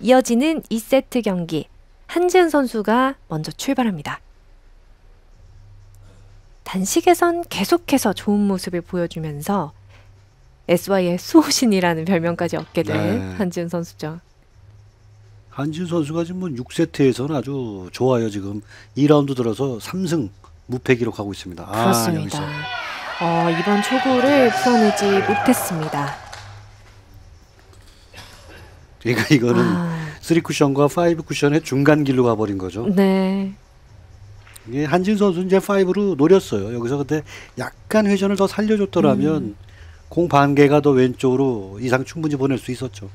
이어지는 2세트 경기 한지은 선수가 먼저 출발합니다. 단식에선 계속해서 좋은 모습을 보여주면서 SY의 수호신이라는 별명까지 얻게 된 네. 한지은 선수죠. 한지우 선수가 지금 뭐 6세트에서는 아주 좋아요. 지금 2라운드 들어서 3승 무패 기록하고 있습니다. 아, 그렇습니다. 여기서. 어, 이번 초구를 풀어내지 못했습니다. 그러니까 이거는 아, 3 쿠션과 5 쿠션의 중간 길로 가버린 거죠. 네. 이게 한진 선수는 이제 5로 노렸어요. 여기서 근데 약간 회전을 더 살려줬더라면 음. 공 반 개가 더 왼쪽으로 이상 충분히 보낼 수 있었죠.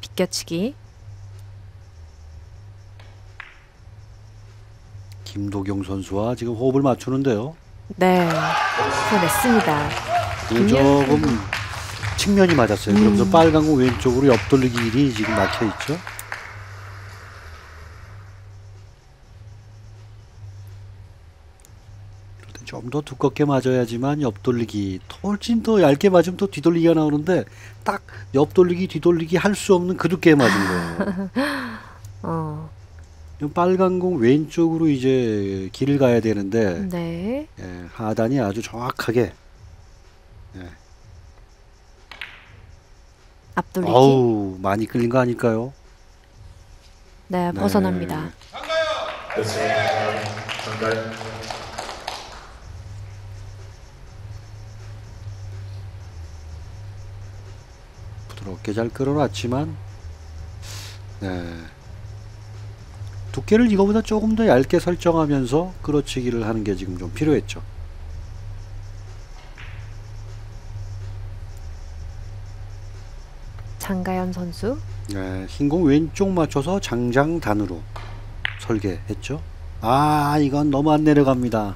비껴치기. 김도경 선수와 지금 호흡을 맞추는데요. 네. 풀어냈습니다. 이게 조금 측면이 맞았어요. 그러면서 음. 빨간 공 왼쪽으로 옆돌리기 일이 지금 막혀 있죠. 좀 더 두껍게 맞아야지만 옆돌리기 훨씬 더 얇게 맞으면 또 뒤돌리기가 나오는데 딱 옆돌리기 뒤돌리기 할 수 없는 그 두께 맞은 거예요. 어, 이 빨간 공 왼쪽으로 이제 길을 가야 되는데 네. 예, 하단이 아주 정확하게 앞돌리기. 아우 많이 끌린 거 아닐까요? 네, 벗어납니다. 부드럽게 잘 끌어놨지만 네. 두께를 이거보다 조금 더 얇게 설정하면서 끌어치기를 하는 게 지금 좀 필요했죠. 장가연 선수. 네, 흰공 왼쪽 맞춰서 장장단으로 설계했죠. 아 이건 너무 안 내려갑니다.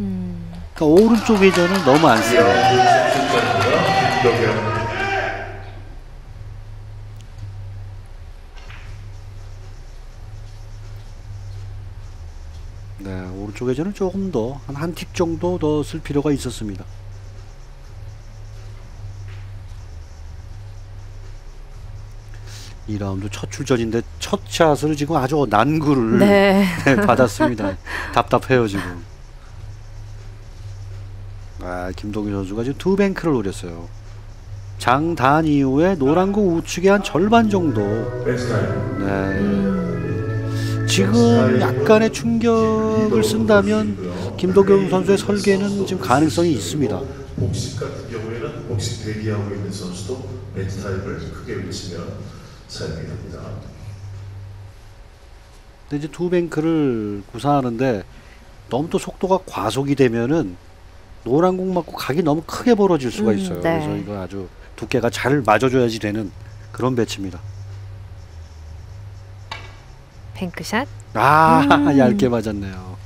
음, 그러니까 오른쪽 회전을 너무 안 써요. 네, 오른쪽 회전은 조금 더 한 한 팁 정도 더 쓸 필요가 있었습니다. 이 라운드 첫 출전인데 첫 샷을 지금 아주 난구를 네. 네, 받았습니다. 답답해요 지금. 아 김도경 선수가 지금 two bank를 노렸어요. 장단 이후에 노란공 우측의 한 절반 정도. 네. 음, 지금 약간의 충격을 쓴다면 김도경 선수의 설계는 지금 가능성이 있습니다. 복식 같은 경우에는 복식 대기하고 있는 선수도 bench time을 크게 외치면 됩니다. 근데 이제 two bank를 구사하는데 너무 또 속도가 과속이 되면은 노란 공 맞고 각이 너무 크게 벌어질 수가 음, 있어요. 네. 그래서 이거 아주 두께가 잘 맞아줘야지 되는 그런 배치입니다. bank shot. 아 음. 얇게 맞았네요.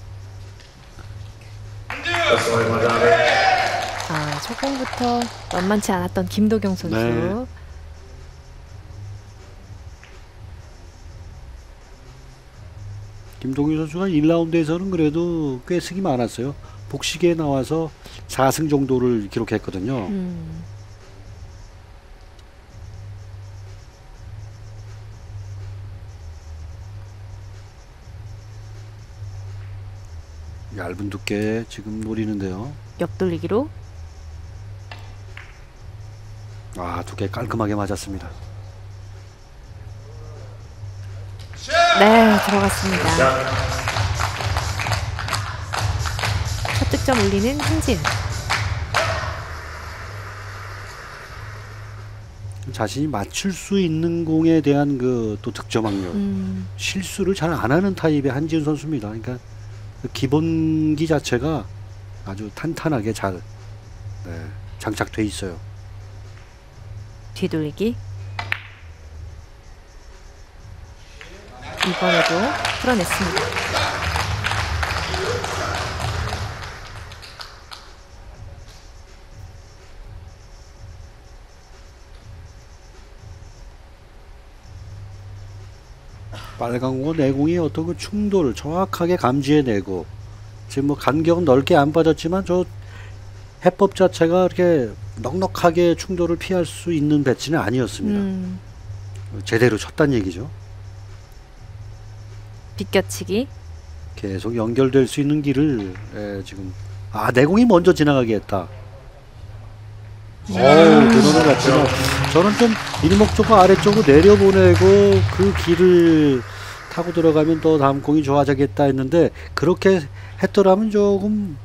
아, 초공부터 만만치 않았던 김도경 선수. 네. 김동규 선수가 1라운드에서는 그래도 꽤 승이 많았어요. 복식에 나와서 4승 정도를 기록했거든요. 음, 얇은 두께 지금 노리는데요. 옆돌리기로. 아 두께 깔끔하게 맞았습니다. 들어갔습니다. 첫 득점 올리는 한지은. 자신이 맞출 수 있는 공에 대한 그 또 득점 확률 음, 실수를 잘 안 하는 타입의 한지은 선수입니다. 그러니까 그 기본기 자체가 아주 탄탄하게 잘 네, 장착돼 있어요. 뒤돌리기. 이번에도 풀어냈습니다. 빨간 공과 내공이 어떤 그 충돌을 정확하게 감지해내고 지금 뭐 간격은 넓게 안 빠졌지만 저 해법 자체가 이렇게 넉넉하게 충돌을 피할 수 있는 배치는 아니었습니다. 음, 제대로 쳤단 얘기죠. 비껴치기. 계속 연결될 수 있는 길을 예, 지금 아 내공이 먼저 지나가게 했다. 어우 그러는 같지만 저는 좀 일목적으로 아래쪽으로 내려보내고 그 길을 타고 들어가면 더 다음 공이 좋아지겠다 했는데 그렇게 했더라면 조금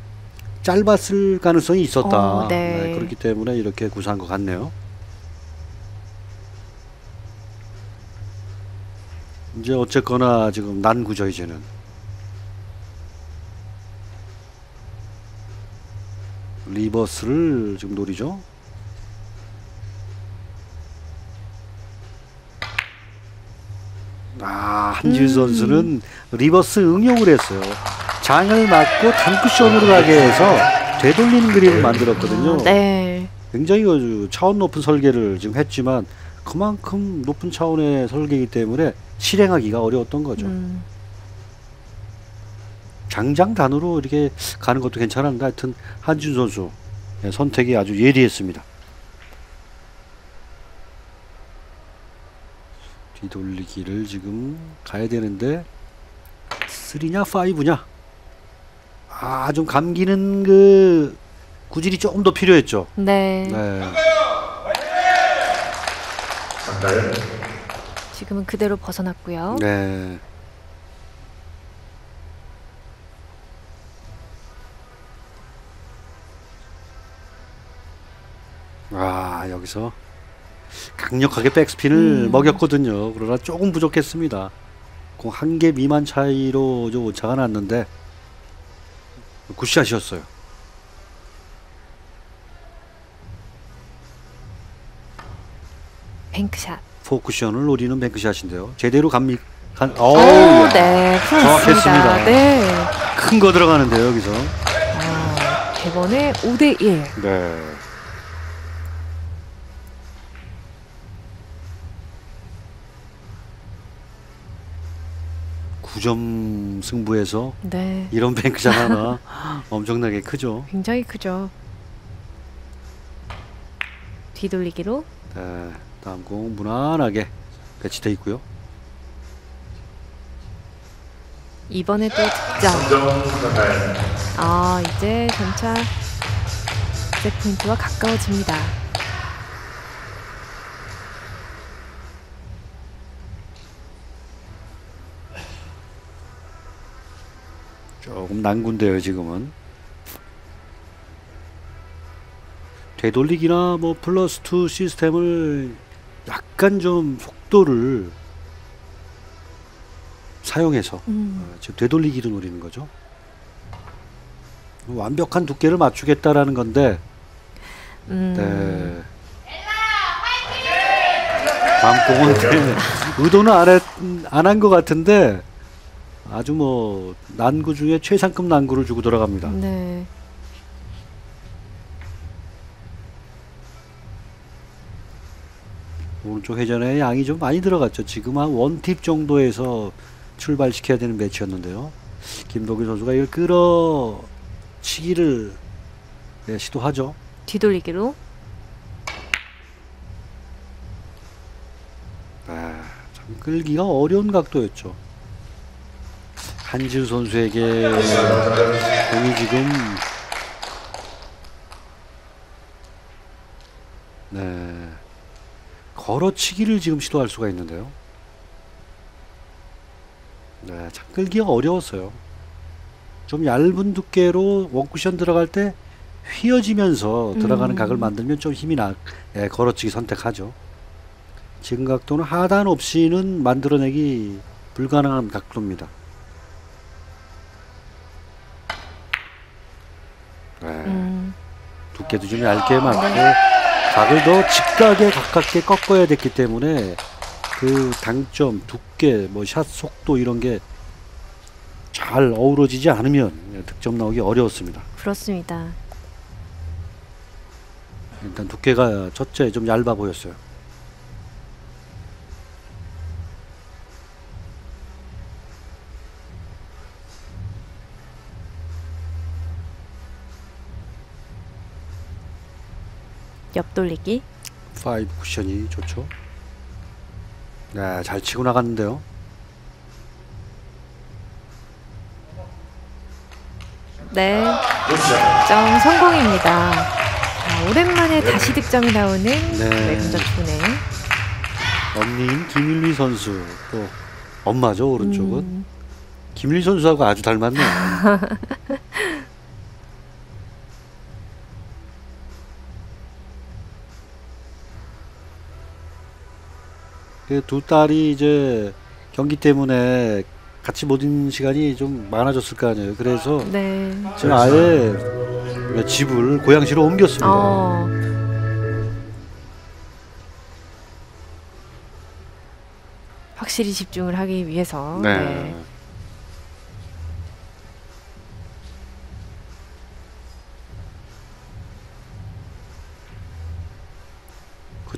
짧았을 가능성이 있었다. 어, 네. 그렇기 때문에 이렇게 구사한 것 같네요. 이제 어쨌거나 지금 난구죠 이제는. reverse를 지금 노리죠. 아, 한지은 음. 선수는 reverse 응용을 했어요. 장을 맞고 단쿠션으로 가게 해서 되돌리는 그림을 만들었거든요. 네. 굉장히 차원 높은 설계를 지금 했지만 그만큼 높은 차원의 설계이기 때문에 실행하기가 어려웠던 거죠. 음, 장장 단으로 이렇게 가는 것도 괜찮았는데 하여튼 한준 선수 예, 선택이 아주 예리했습니다. 뒤돌리기를 지금 가야 되는데 3냐 5냐 아 좀 감기는 그 구질이 조금 더 필요했죠. 네. 네. 지금은 그대로 벗어났고요. 네. 아 여기서 강력하게 백스핀을 음. 먹였거든요. 그러나 조금 부족했습니다. 공 한 개 미만 차이로 좀 오차가 났는데 굿샷이었어요. 뱅크샷. 포쿠션을 노리는 뱅크샷인데요. 제대로 갑니? 간, 오, 어우, 네. 정확했습니다. 네. 큰 거 들어가는데요, 여기서. 아, 대번에 5대 1. 네. 구점 승부에서 네. 이런 뱅크샷 하나 엄청나게 크죠. 굉장히 크죠. 뒤돌리기로 네, 다음 공 무난하게 배치돼 있고요. 이번에 또 득점. 아, 이제 점차 세 포인트와 가까워집니다. 조금 난군데요, 지금은. 되돌리기나 뭐 플러스 2 시스템을 약간 좀 속도를 사용해서 음, 어, 지금 되돌리기를 노리는 거죠. 완벽한 두께를 맞추겠다라는 건데, 음, 네. 다음 공은 네, 의도는 안한 것 같은데 아주 뭐 난구 중에 최상급 난구를 주고 들어갑니다. 네. 오른쪽 회전에 양이 좀 많이 들어갔죠. 지금 한 원팁 정도에서 출발시켜야 되는 매치였는데요. 김도균 선수가 이걸 끌어치기를 네, 시도하죠. 뒤돌리기로 아, 참 끌기가 어려운 각도였죠. 한지우 선수에게 공이 지금 걸어치기를 지금 시도할 수가 있는데요. 네, 참 끌기가 어려웠어요. 좀 얇은 두께로 원쿠션 들어갈 때 휘어지면서 들어가는 음. 각을 만들면 좀 힘이 나 예, 걸어치기 선택하죠. 지금 각도는 하단 없이는 만들어내기 불가능한 각도입니다. 네, 음, 두께도 좀 얇게 맞고 각을 더 직각에 가깝게 꺾어야 됐기 때문에 그 당점, 두께, 뭐 샷 속도 이런 게 잘 어우러지지 않으면 득점 나오기 어려웠습니다. 그렇습니다. 일단 두께가 첫째 좀 얇아 보였어요. 옆돌리기. 파이브 쿠션이 좋죠. 네, 잘 치고 나갔는데요. 네, 굿샷. 점 성공입니다. 자, 오랜만에 다시 득점이 나오는 네. 금전 투네. 언니인 김일리 선수 또 엄마죠 오른쪽은 음, 김일리 선수하고 아주 닮았네요. 그 두 딸이 이제 경기 때문에 같이 못 있는 시간이 좀 많아졌을 거 아니에요. 그래서 네. 지금 아예 집을 고양시로 옮겼습니다. 어, 확실히 집중을 하기 위해서. 네. 네.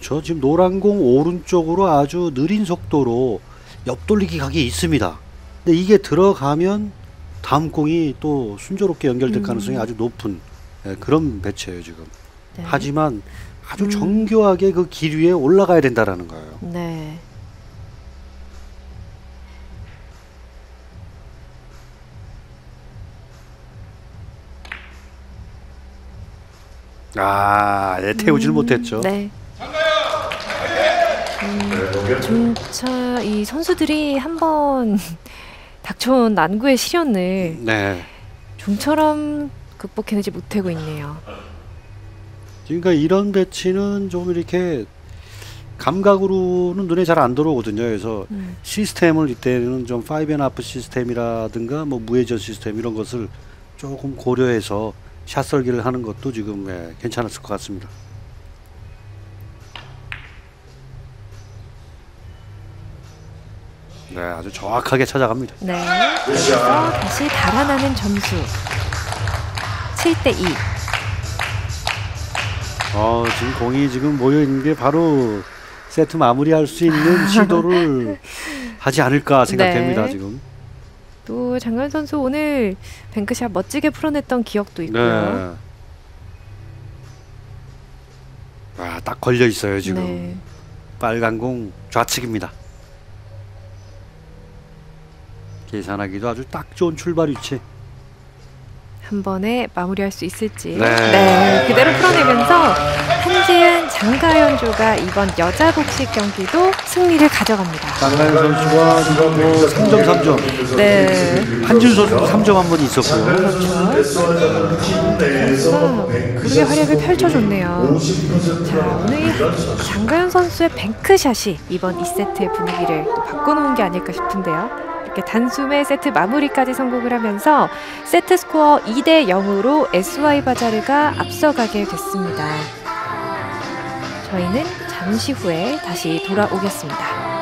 그렇죠. 지금 노란 공 오른쪽으로 아주 느린 속도로 옆돌리기 각이 있습니다. 근데 이게 들어가면 다음 공이 또 순조롭게 연결될 음. 가능성이 아주 높은 예, 그런 배치예요 지금. 네. 하지만 아주 음. 정교하게 그 길 위에 올라가야 된다라는 거예요. 네. 아, 예, 태우질 음, 못했죠. 네. 네, 진짜 이 선수들이 한번 닥쳐온 난구의 시련을 네. 좀처럼 극복해내지 못하고 있네요. 그러니까 이런 배치는 좀 이렇게 감각으로는 눈에 잘 안 들어오거든요. 그래서 음. 시스템을 이때는 좀 five and half 시스템이라든가 뭐 무회전 시스템 이런 것을 조금 고려해서 샷 설계를 하는 것도 지금 예, 괜찮았을 것 같습니다. 네, 아주 정확하게 찾아갑니다. 네. 그래서 다시 달아나는 점수 7대 2. 어, 지금 공이 지금 모여 있는 게 바로 세트 마무리할 수 있는 시도를 하지 않을까 생각됩니다. 네. 지금. 또 장현 선수 오늘 뱅크샷 멋지게 풀어냈던 기억도 있고요. 네. 아, 딱 걸려 있어요 지금. 네. 빨간 공 좌측입니다. 계산하기도 아주 딱 좋은 출발 위치. 한 번에 마무리할 수 있을지. 네. 그대로 풀어내면서 한지은 장가연조가 이번 여자 복식 경기도 승리를 가져갑니다. 장가연 선수가 지금 뭐 3점 3점. 네. 한준 선수 3점 한 번 있었고요. 선수가 그렇게 활약을 펼쳐줬네요. 자, 오늘 이 장가연 선수의 뱅크샷이 이번 2세트의 분위기를 또 바꿔놓은 게 아닐까 싶은데요. 이렇게 단숨에 세트 마무리까지 성공을 하면서 세트 스코어 2대 0으로 SY 바자르가 앞서가게 됐습니다. 저희는 잠시 후에 다시 돌아오겠습니다.